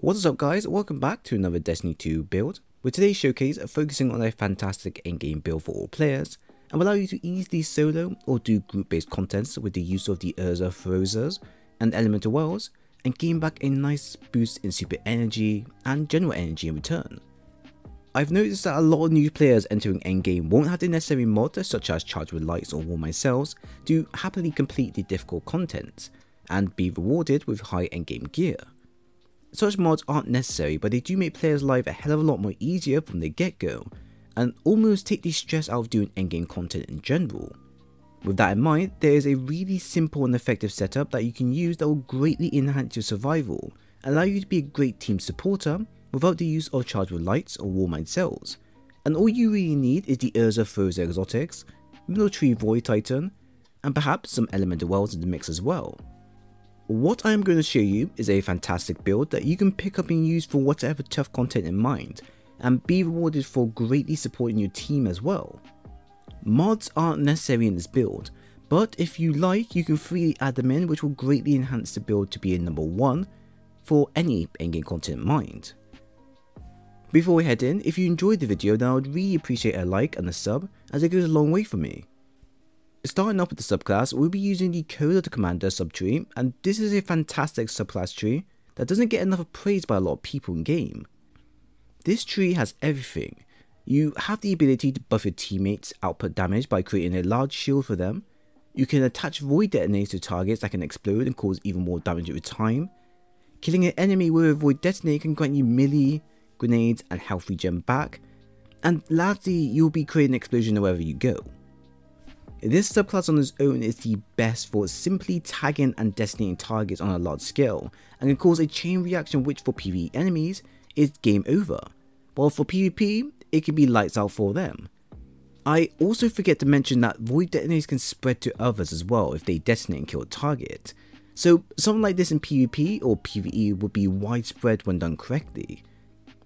What is up guys, welcome back to another Destiny 2 build, with today's showcase focusing on a fantastic in-game build for all players, and will allow you to easily solo or do group-based contents with the use of the Ursa Furiosas and Elemental Wells, and gain back a nice boost in super energy and general energy in return. I've noticed that a lot of new players entering endgame won't have the necessary mods such as Charge with Lights or Warmind Cells to happily complete the difficult content, and be rewarded with high endgame gear. Such mods aren't necessary, but they do make players' life a hell of a lot more easier from the get-go, and almost take the stress out of doing endgame content in general. With that in mind, there is a really simple and effective setup that you can use that will greatly enhance your survival, allow you to be a great team supporter without the use of charge with lights or warmind cells. And all you really need is the Ursa Furiosa exotics, military Void Titan, and perhaps some elemental wells in the mix as well. What I am going to show you is a fantastic build that you can pick up and use for whatever tough content in mind, and be rewarded for greatly supporting your team as well. Mods aren't necessary in this build, but if you like you can freely add them in which will greatly enhance the build to be a number 1 for any endgame content in mind. Before we head in, if you enjoyed the video then I would really appreciate a like and a sub as it goes a long way for me. Starting off with the subclass, we'll be using the Code of the Commander subtree, and this is a fantastic subclass tree that doesn't get enough praise by a lot of people in game. This tree has everything. You have the ability to buff your teammates' output damage by creating a large shield for them. You can attach void detonators to targets that can explode and cause even more damage over time. Killing an enemy with a void detonator can grant you melee, grenades and health regen back. And lastly, you'll be creating an explosion wherever you go. This subclass on its own is the best for simply tagging and detonating targets on a large scale, and can cause a chain reaction which for PvE enemies is game over, while for PvP it can be lights out for them. I also forget to mention that void detonators can spread to others as well if they detonate and kill a target, so something like this in PvP or PvE would be widespread when done correctly.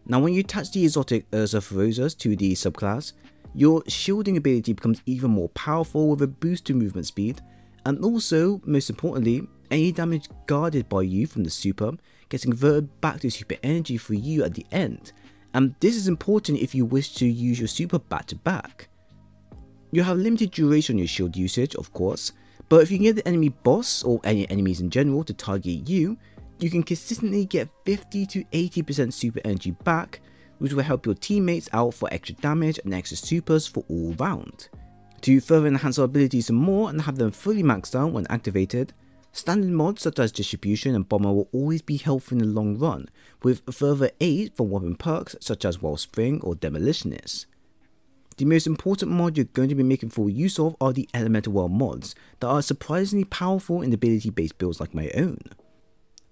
Now when you attach the exotic Ursa Furiosas to the subclass, your shielding ability becomes even more powerful with a boost to movement speed, and also, most importantly, any damage guarded by you from the super gets converted back to super energy for you at the end, and this is important if you wish to use your super back to back. You have limited duration on your shield usage, of course, but if you can get the enemy boss or any enemies in general to target you, you can consistently get 50 to 80% super energy back which will help your teammates out for extra damage and extra supers for all round. To further enhance our abilities some more and have them fully maxed out when activated, standard mods such as distribution and bomber will always be helpful in the long run, with further aid from weapon perks such as wellspring or demolitionist. The most important mod you're going to be making full use of are the elemental well mods that are surprisingly powerful in ability based builds like my own.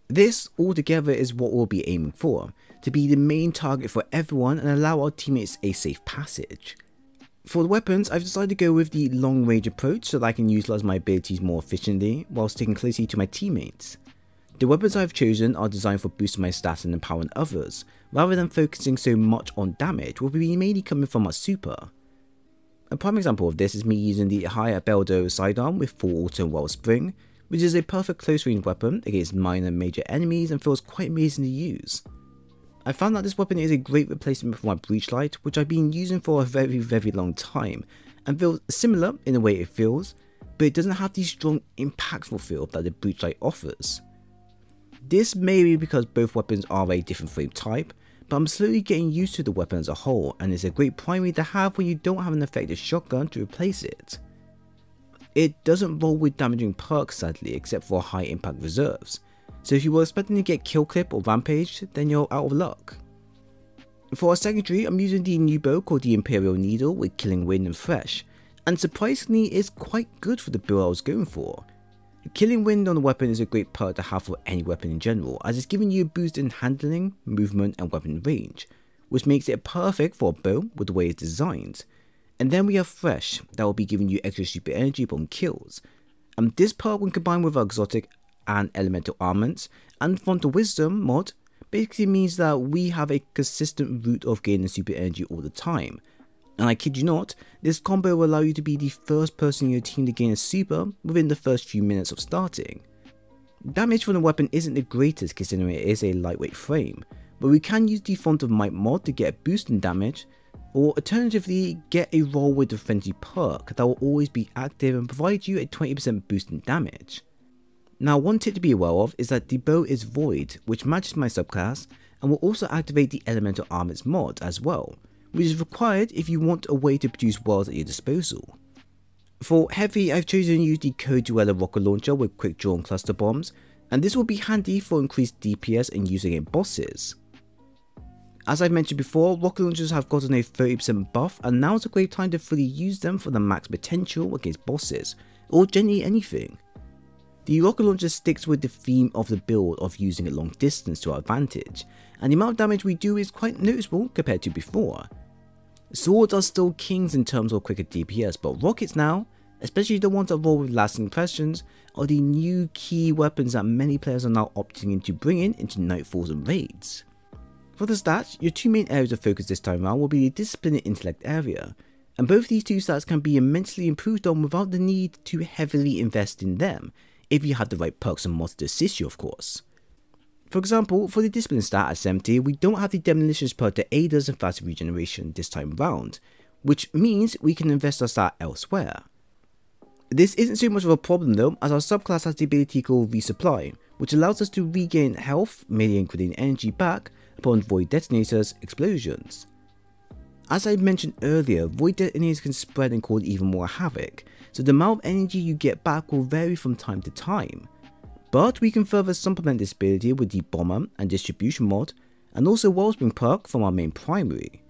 This altogether is what we'll be aiming for, to be the main target for everyone and allow our teammates a safe passage. For the weapons, I've decided to go with the long range approach so that I can utilise my abilities more efficiently while sticking closely to my teammates. The weapons I've chosen are designed for boosting my stats and empowering others, rather than focusing so much on damage, will be mainly coming from my super. A prime example of this is me using the Hayabuildo sidearm with full auto wellspring, which is a perfect close range weapon against minor and major enemies and feels quite amazing to use. I found that this weapon is a great replacement for my Breachlight, which I've been using for a very very long time, and feels similar in the way it feels, but it doesn't have the strong impactful feel that the Breachlight offers. This may be because both weapons are a different frame type, but I'm slowly getting used to the weapon as a whole and it's a great primary to have when you don't have an effective shotgun to replace it. It doesn't roll with damaging perks sadly except for high impact reserves, so if you were expecting to get Kill Clip or Rampage, then you're out of luck. For our secondary, I'm using the new bow called the Imperial Needle with Killing Wind and Fresh, and surprisingly it's quite good for the build I was going for. Killing Wind on the weapon is a great perk to have for any weapon in general, as it's giving you a boost in handling, movement and weapon range, which makes it perfect for a bow with the way it's designed. And then we have Fresh, that will be giving you extra super energy upon kills. And this perk when combined with our exotic and elemental armaments, and Font of Wisdom mod basically means that we have a consistent route of gaining super energy all the time. And I kid you not, this combo will allow you to be the first person in your team to gain a super within the first few minutes of starting. Damage from the weapon isn't the greatest considering it is a lightweight frame, but we can use the Font of Might mod to get a boost in damage, or alternatively get a roll with the frenzy perk that will always be active and provide you a 20% boost in damage. Now one tip to be aware of is that the bow is void which matches my subclass and will also activate the elemental armors mod as well, which is required if you want a way to produce wells at your disposal. For heavy, I've chosen to use the Code Duello rocket launcher with quick draw and cluster bombs, and this will be handy for increased DPS and using in bosses. As I've mentioned before, rocket launchers have gotten a 30% buff and now is a great time to fully use them for the max potential against bosses, or generally anything. The rocket launcher sticks with the theme of the build of using it long distance to our advantage, and the amount of damage we do is quite noticeable compared to before. Swords are still kings in terms of quicker DPS, but rockets now, especially the ones that roll with lasting impressions, are the new key weapons that many players are now opting in to bring in into Nightfalls and raids. For the stats, your two main areas of focus this time around will be the discipline and intellect area, and both these two stats can be immensely improved on without the need to heavily invest in them, if you have the right perks and mods to assist you of course. For example, for the discipline stat at 70, we don't have the demolitions perk to aid us in faster regeneration this time round, which means we can invest our stat elsewhere. This isn't so much of a problem though, as our subclass has the ability called Resupply, which allows us to regain health, mainly including energy back, upon Void Detonator's explosions. As I mentioned earlier, Void Detonators can spread and cause even more havoc, so the amount of energy you get back will vary from time to time. But we can further supplement this ability with the Bomber and Distribution mod, and also Wellspring perk from our main primary.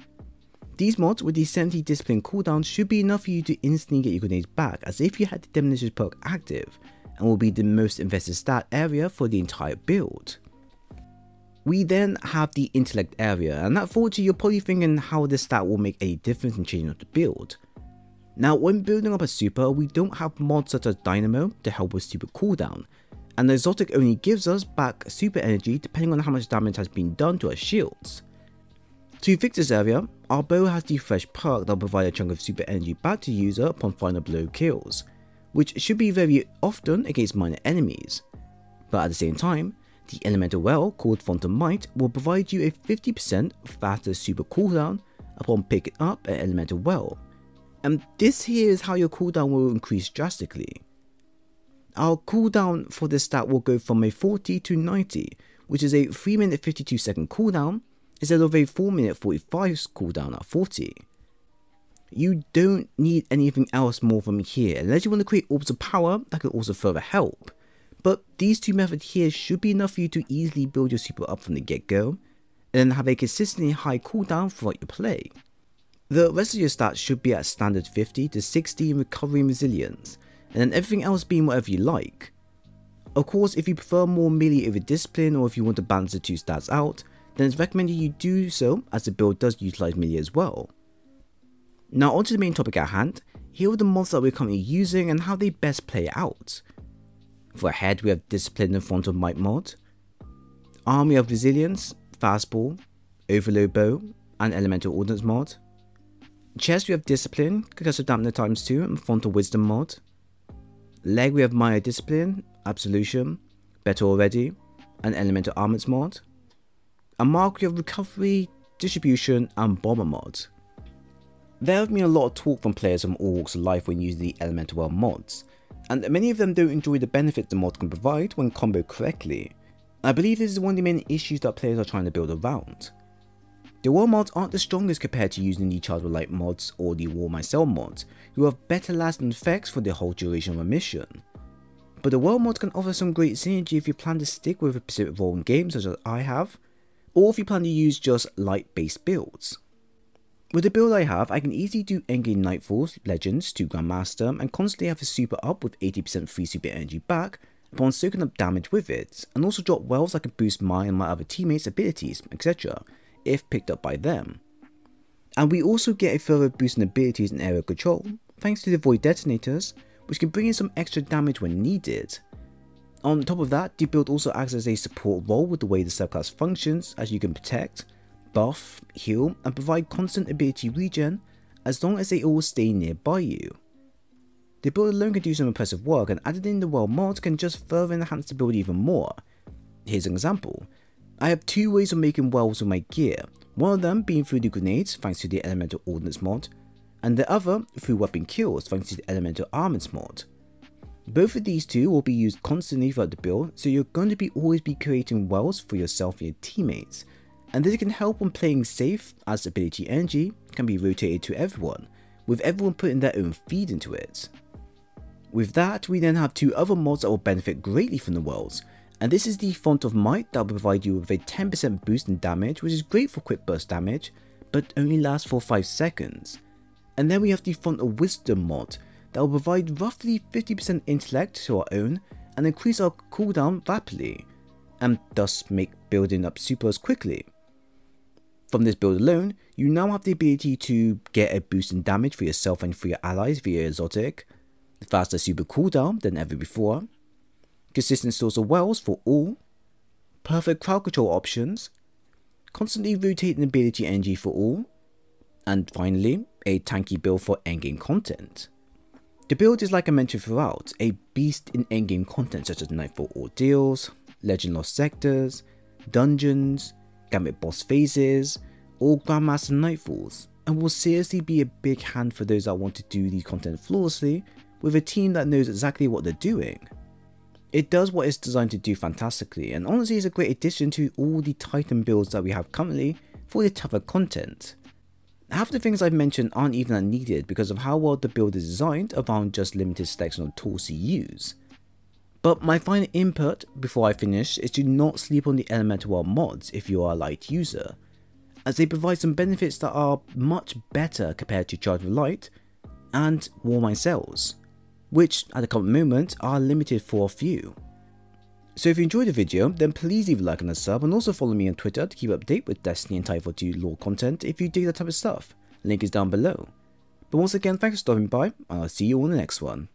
These mods with the 70 discipline cooldown should be enough for you to instantly get your grenades back as if you had the Demolition perk active, and will be the most invested stat area for the entire build. We then have the intellect area, and that forward to you're probably thinking how this stat will make a difference in changing up the build. Now when building up a super, we don't have mods such as Dynamo to help with super cooldown, and the exotic only gives us back super energy depending on how much damage has been done to our shields. To fix this area, our bow has the fresh perk that will provide a chunk of super energy back to user upon final blow kills, which should be very often against minor enemies. But at the same time, the elemental well called of Might will provide you a 50% faster super cooldown upon picking up an elemental well. And this here is how your cooldown will increase drastically. Our cooldown for this stat will go from a 40 to 90, which is a 3 minute 52 second cooldown instead of a 4 minute 45 cooldown at 40. You don't need anything else more from here unless you want to create orbs of power that could also further help. But these two methods here should be enough for you to easily build your super up from the get-go, and then have a consistently high cooldown throughout your play. The rest of your stats should be at standard 50 to 60 in recovery and resilience, and then everything else being whatever you like. Of course, if you prefer more melee over discipline or if you want to balance the two stats out, then it's recommended you do so as the build does utilize melee as well. Now onto the main topic at hand, here are the mods that we're currently using and how they best play out. For head, we have Discipline in Font of Might mod. Army of Resilience, Fastball, Overload Bow, and Elemental Ordnance mod. Chest, we have Discipline, Concussive Dampener times 2, and Font of Wisdom mod. Leg, we have Maya Discipline, Absolution, Better Already, and Elemental Armaments mod. And Mark, we have Recovery, Distribution, and Bomber mod. There have been a lot of talk from players from all walks of life when using the Elemental Well mods, and many of them don't enjoy the benefits the mod can provide when comboed correctly. I believe this is one of the main issues that players are trying to build around. The War mods aren't the strongest compared to using the Charge Light mods or the Warmind Cell mods, who have better lasting effects for the whole duration of a mission. But the Well mods can offer some great synergy if you plan to stick with a specific role in games such as I have, or if you plan to use just light based builds. With the build I have, I can easily do endgame Nightfalls, Legends to Grandmaster and constantly have a super up with 80% free super energy back upon soaking up damage with it, and also drop wells that can boost my and my other teammates' abilities, etc. if picked up by them. And we also get a further boost in abilities in area control, thanks to the Void Detonators, which can bring in some extra damage when needed. On top of that, the build also acts as a support role with the way the subclass functions, as you can protect, buff, heal, and provide constant ability regen as long as they all stay nearby you. the build alone can do some impressive work and added in the well mod can just further enhance the build even more. Here's an example. I have two ways of making wells with my gear, one of them being through the grenades thanks to the elemental ordnance mod, and the other through weapon kills thanks to the elemental armaments mod. Both of these two will be used constantly throughout the build, so you're going to be always be creating wells for yourself and your teammates, and this can help when playing safe as ability energy can be rotated to everyone, with everyone putting their own feed into it. With that, we then have two other mods that will benefit greatly from the wells, and this is the Font of Might that will provide you with a 10% boost in damage which is great for quick burst damage, but only lasts for 5 seconds. And then we have the Font of Wisdom mod that will provide roughly 50% intellect to our own and increase our cooldown rapidly, and thus make building up supers quickly. From this build alone, you now have the ability to get a boost in damage for yourself and for your allies via exotic, faster super cooldown than ever before, consistent source of wells for all, perfect crowd control options, constantly rotating ability energy for all, and finally, a tanky build for endgame content. The build is like I mentioned throughout, a beast in endgame content such as Nightfall Ordeals, Legend Lost Sectors, Dungeons, Gambit boss phases, or Grandmaster Nightfalls, and will seriously be a big hand for those that want to do the content flawlessly with a team that knows exactly what they're doing. It does what it's designed to do fantastically and honestly is a great addition to all the Titan builds that we have currently for the tougher content. Half the things I've mentioned aren't even needed because of how well the build is designed around just limited selection of tools to use. But my final input before I finish is to not sleep on the Elemental Well mods if you are a light user, as they provide some benefits that are much better compared to Charge Light and Warmind Cells, which at the current moment are limited for a few. So if you enjoyed the video, then please leave a like and a sub and also follow me on Twitter to keep up to date with Destiny and Titanfall 2 lore content if you dig that type of stuff. Link is down below. But once again, thanks for stopping by, and I'll see you on the next one.